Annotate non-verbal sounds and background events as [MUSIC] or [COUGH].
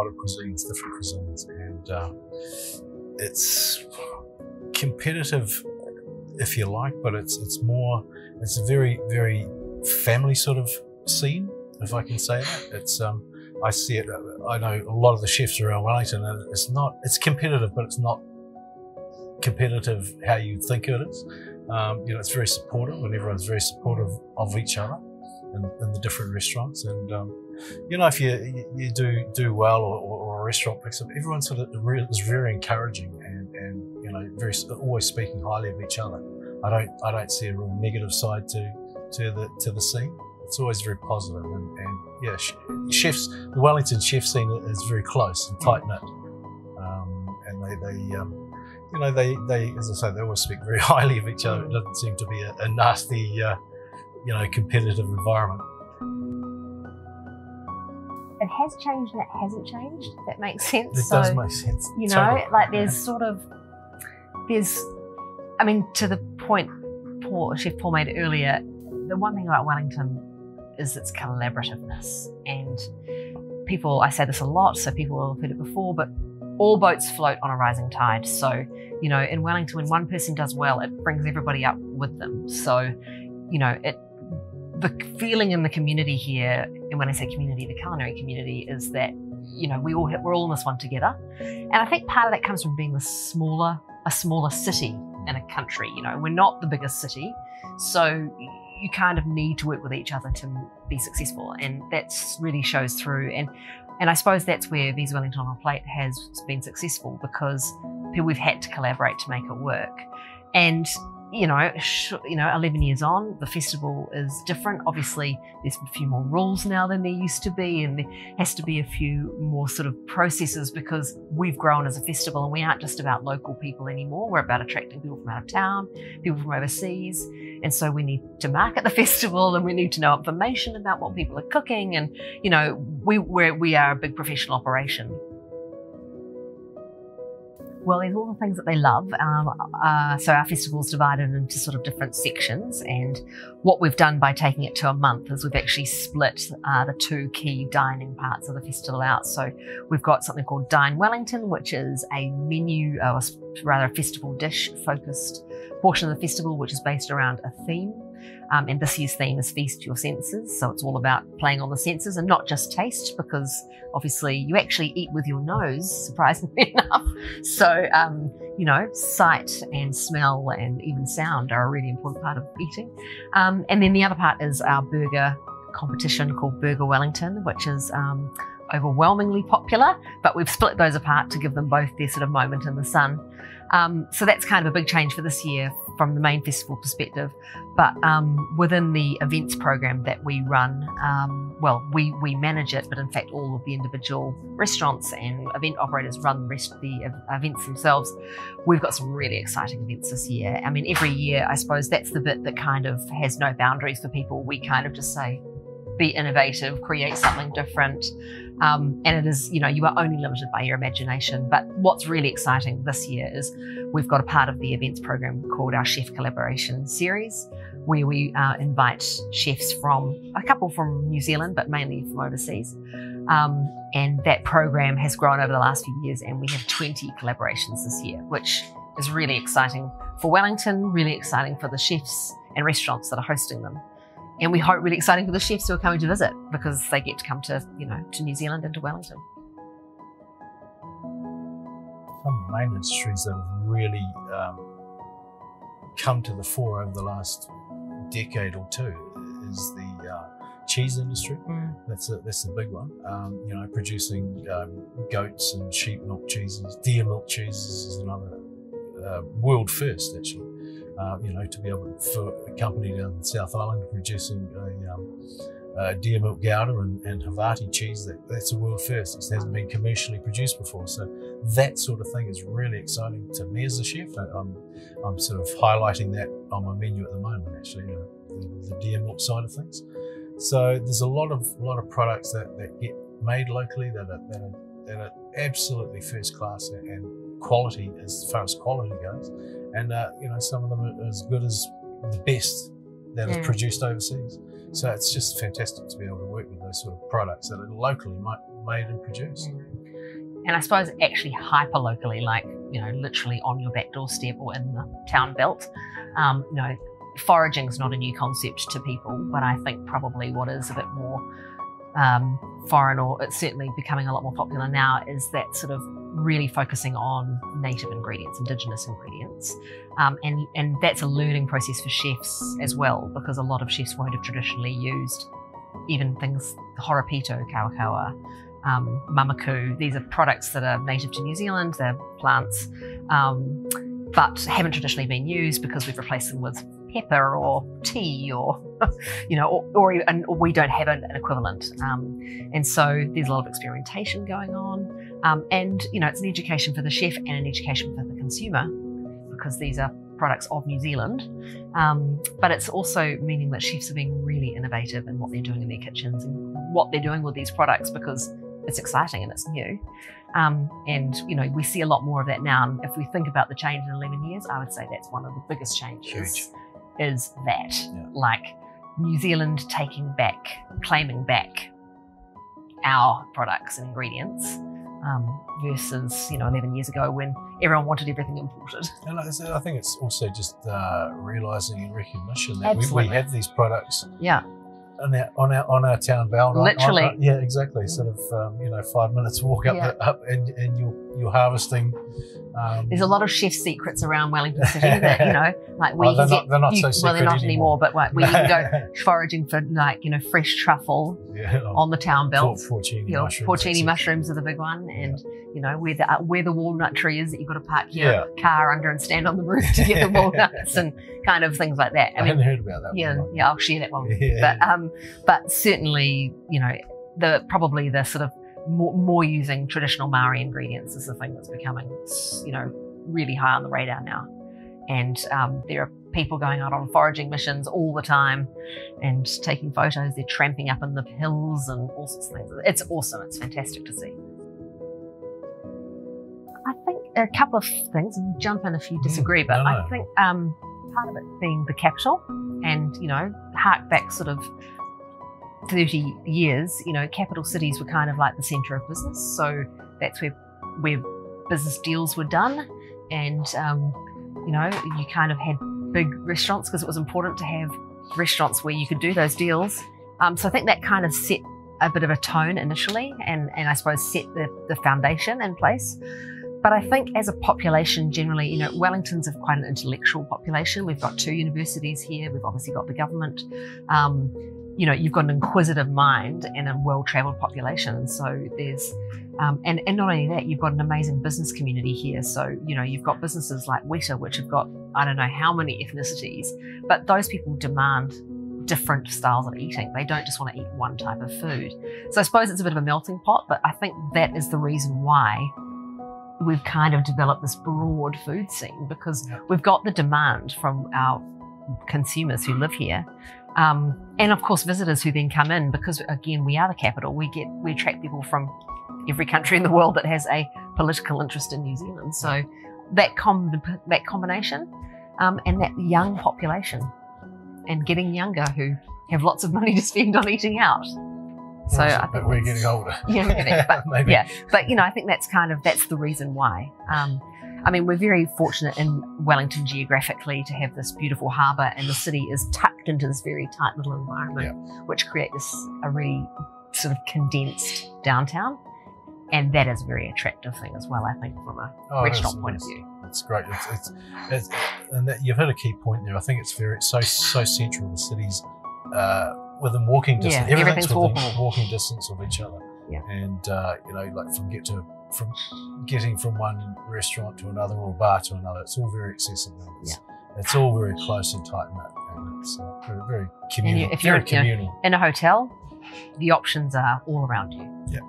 lot of cuisines, different cuisines, and uh, it's competitive, if you like, but it's it's more it's a very very family sort of scene, if I can say that. It's um, I see it. I know a lot of the chefs around Wellington, and it's not. It's competitive, but it's not competitive how you think it is. Um, you know, it's very supportive, and everyone's very supportive of each other in, in the different restaurants. And um, you know, if you you do do well, or, or a restaurant picks up, everyone sort of is very encouraging, and and you know, very always speaking highly of each other. I don't I don't see a real negative side to to the to the scene. It's always very positive, and, and yeah, chefs. The Wellington chef scene is very close and tight knit, um, and they they. Um, you know, they, they, as I say, they always speak very [LAUGHS] highly of each other. It doesn't seem to be a, a nasty, uh, you know, competitive environment. Has changed and it hasn't changed. that makes sense. It so, does make sense. You know, totally. like there's yeah. sort of, there's, I mean, to the point Paul, Chef Paul made earlier, the one thing about Wellington is its collaborativeness. And people, I say this a lot, so people will have heard it before, but all boats float on a rising tide. So, you know, in Wellington, when one person does well, it brings everybody up with them. So, you know, it the feeling in the community here, and when I say community, the culinary community, is that you know we all we're all in this one together, and I think part of that comes from being the smaller a smaller city in a country. You know, we're not the biggest city, so you kind of need to work with each other to be successful, and that really shows through. And and I suppose that's where Visa Wellington on Plate has been successful because we've had to collaborate to make it work. And you know, you know, 11 years on, the festival is different. Obviously, there's a few more rules now than there used to be, and there has to be a few more sort of processes because we've grown as a festival and we aren't just about local people anymore. We're about attracting people from out of town, people from overseas. And so we need to market the [LAUGHS] festival and we need to know information about what people are cooking. And, you know, we, we're, we are a big professional operation. Well, there's all the things that they love. Um, uh, so our festival's divided into sort of different sections, and what we've done by taking it to a month is we've actually split uh, the two key dining parts of the festival out. So we've got something called Dine Wellington, which is a menu, uh, rather a festival dish focused portion of the festival, which is based around a theme. Um, and this year's theme is Feast Your Senses. So it's all about playing on the senses and not just taste, because obviously you actually eat with your nose, surprisingly [LAUGHS] enough. So, um, you know, sight and smell and even sound are a really important part of eating. Um, and then the other part is our burger competition called Burger Wellington, which is um, overwhelmingly popular, but we've split those apart to give them both their sort of moment in the sun. Um, so that's kind of a big change for this year from the main festival perspective. But um, within the events program that we run, um, well, we, we manage it, but in fact, all of the individual restaurants and event operators run rest the events themselves. We've got some really exciting events this year. I mean, every year, I suppose that's the bit that kind of has no boundaries for people. We kind of just say, be innovative, create something different. Um, and it is, you know, you are only limited by your imagination. But what's really exciting this year is we've got a part of the events program called our Chef Collaboration Series, where we uh, invite chefs from a couple from New Zealand, but mainly from overseas. Um, and that program has grown over the last few years, and we have 20 collaborations this year, which is really exciting for Wellington, really exciting for the chefs and restaurants that are hosting them and we hope really exciting for the chefs who are coming to visit because they get to come to you know to New Zealand and to Wellington. Some of the main industries that have really um, come to the fore over the last decade or two is the uh, cheese industry. Mm. That's a, that's the big one. Um, you know, producing um, goats and sheep milk cheeses, deer milk cheeses is another uh, world first actually uh, you know, to be able to, for a company down in South Island producing a, um, a deer milk gouda and, and Havarti cheese, that, that's a world first. It hasn't been commercially produced before. So that sort of thing is really exciting to me as a chef. I'm, I'm sort of highlighting that on my menu at the moment, actually, you know, the, the deer milk side of things. So there's a lot of lot of products that, that get made locally that are, that are, that are absolutely first class and quality as far as quality goes and uh, you know some of them are as good as the best that yeah. are produced overseas. So it's just fantastic to be able to work with those sort of products that are locally made and produced. And I suppose actually hyper locally, like you know, literally on your back doorstep or in the town belt. Um, you know, foraging is not a new concept to people, but I think probably what is a bit more um, foreign, or it's certainly becoming a lot more popular now, is that sort of really focusing on native ingredients, indigenous ingredients, um, and and that's a learning process for chefs as well, because a lot of chefs won't have traditionally used even things horopito, kawakawa, um, mamaku. These are products that are native to New Zealand. They're plants, um, but haven't traditionally been used because we've replaced them with pepper or tea or [LAUGHS] you know or, or, and we don't have an, equivalent um, and so there's a lot of experimentation going on um, and you know it's an education for the chef and an education for the consumer because these are products of New Zealand um, but it's also meaning that chefs are being really innovative in what they're doing in their kitchens and what they're doing with these products because it's exciting and it's new. Um, and you know we see a lot more of that now. And if we think about the change in 11 years, I would say that's one of the biggest changes. Huge. Is that Yeah. like New Zealand taking back, claiming back our products and ingredients um, versus you know 11 years ago when everyone wanted everything imported. [LAUGHS] And I I think it's also just uh, realizing and recognition that we, we have these products Yeah, on our on our, on our town belt. on- on- Literally. yeah, exactly. Sort of um, you know five minutes walk up, Yeah. the, up and, and you're you're harvesting. Um, there's a lot of chef secrets around Wellington City that you [LAUGHS] know like where they're you not- get they're not you- so well they're not anymore. anymore, but like where you can go [LAUGHS] foraging for like you know fresh truffle yeah, on the town belt. Por- porcini You know, mushrooms. porcini mushrooms are the big one, and you know where the uh, where the walnut tree is that you've got to park your Yeah. car under and stand on the roof to get the [LAUGHS] walnuts and kind of things like that. I, I mean, hadn't heard about that. yeah, one. yeah, I'll share that one. Yeah. But um, but certainly, you know, the probably the sort of more, more using traditional Maori ingredients is the thing that's becoming, you know, really high on the radar now. And um, there are people going out on foraging missions all the time and taking photos. They're tramping up in the hills and all sorts of things. It's awesome. It's fantastic to see. I think a couple of things, jump in if you Mm, disagree, but no, I think um, part of it being the capital and, you know, hark back sort of 30 years, you know, capital cities were kind of like the centre of business. So that's where where business deals were done. And, um, you know, you kind of had big restaurants because it was important to have restaurants where you could do those deals. Um, so I think that kind of set a bit of a tone initially and, and I suppose set the, the foundation in place. But I think as a population generally, you know, Wellington's a quite an intellectual population. We've got two universities here. We've obviously got the government. Um, you know, you've got an inquisitive mind and a well-travelled population. So there's, um, and and not only that, you've got an amazing business community here. So you know, you've got businesses like Weta, which have got I don't know how many ethnicities, but those people demand different styles of eating. They don't just want to eat one type of food. So I suppose it's a bit of a melting pot, but I think that is the reason why we've kind of developed this broad food scene because we've got the demand from our consumers who live here. Um, and of course, visitors who then come in because again, we are the capital. We get we attract people from every country in the world that has a political interest in New Zealand. So that com- that combination um, and that young population and getting younger who have lots of money to spend on eating out. So I but think we're getting older. Yeah, getting- but- [LAUGHS] Maybe. yeah, but you know, I think that's kind of that's the reason why. Um, I mean, we're very fortunate in Wellington geographically to have this beautiful harbour, and the city is tucked into this very tight little environment, which creates a really sort of condensed downtown, and that is a very attractive thing as well. I think from a Oh, restaurant point of view. It's great. It's, it's, it's and that, you've hit a key point there. I think it's very so so central. The city's uh, within walking distance. Yeah, everything's everything's within walkable. walking distance of each other. Yeah. And uh, you know, like from get to from getting from one restaurant to another or bar to another, it's all very accessible. It's, it's all very close and tight knit, and it's uh, very, very communal. if you're very in- you know, communal. In a hotel, the options are all around you. Yeah.